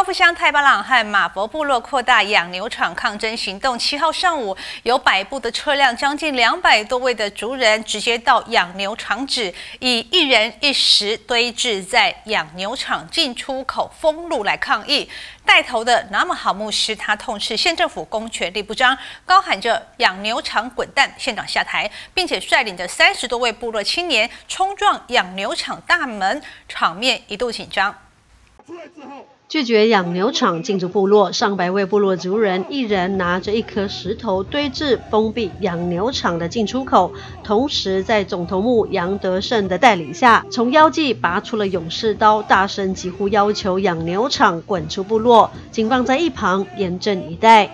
光复乡太巴朗和马博部落扩大养牛场抗争行动。七号上午，有百部的车辆，将近两百多位的族人，直接到养牛场址，以一人一石堆置在养牛场进出口封路来抗议。带头的那么好牧师，他痛斥县政府公权力不彰，高喊着“养牛场滚蛋，县长下台”，并且率领着三十多位部落青年冲撞养牛场大门，场面一度紧张。拒绝养牛场进驻部落，上百位部落族人一人拿着一颗石头堆置封闭养牛场的进出口，同时在总头目杨德胜的带领下，从腰际拔出了勇士刀，大声疾呼要求养牛场滚出部落。警方在一旁严阵以待。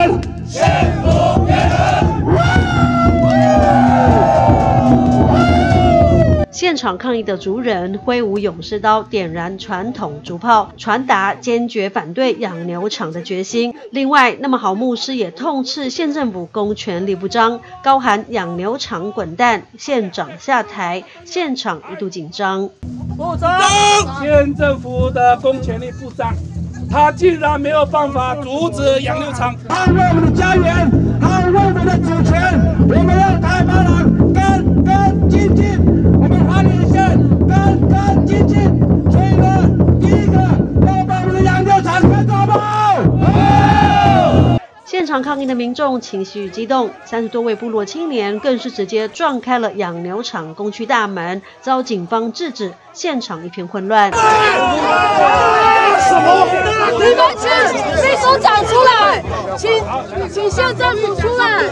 现场抗议的族人挥舞勇士刀，点燃传统竹炮，传达坚决反对养牛场的决心。另外，那么好牧师也痛斥县政府公权力不彰，高喊养牛场滚蛋，县长下台。现场一度紧张。不彰，县政府的公权力不彰，他竟然没有办法阻止养牛场。捍卫我们的家园，捍卫我们的主权，现场抗议的民众情绪激动，三十多位部落青年更是直接撞开了养牛场工区大门，遭警方制止，现场一片混乱。什么？你们请秘书长出来，请请县政府出来。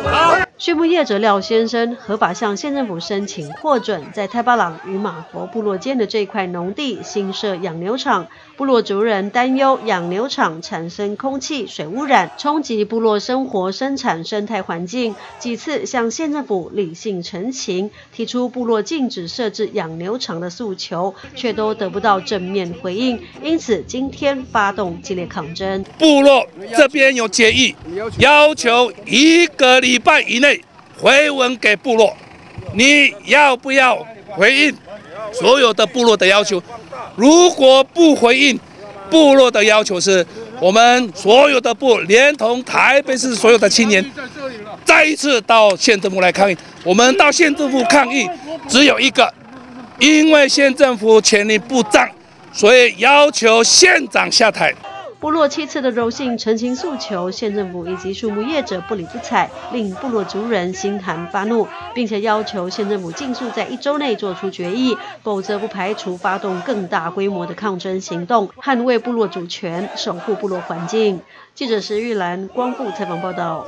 畜牧业者廖先生合法向县政府申请获准，在泰巴朗与马佛部落间的这块农地新设养牛场。部落族人担忧养牛场产生空气、水污染，冲击部落生活、生产生态环境。几次向县政府理性陈情，提出部落禁止设置养牛场的诉求，却都得不到正面回应。因此，今天发动激烈抗争。部落这边有决议，要求一个礼拜以内。回文给部落，你要不要回应所有的部落的要求？如果不回应，部落的要求是我们所有的部，连同台北市所有的青年，再一次到县政府来抗议。我们到县政府抗议，只有一个，因为县政府权力不彰，所以要求县长下台。部落七次的柔性澄清诉求，县政府以及树木业者不理不睬，令部落族人心寒发怒，并且要求县政府尽速在一周内做出决议，否则不排除发动更大规模的抗争行动，捍卫部落主权，守护部落环境。记者石玉兰光复采访报道。